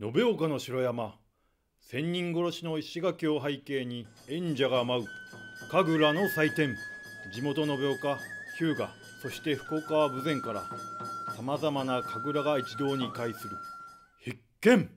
延岡の城山千人殺しの石垣を背景に演者が舞う神楽の祭典。地元延岡日向そして福岡は豊前からさまざまな神楽が一堂に会する必見。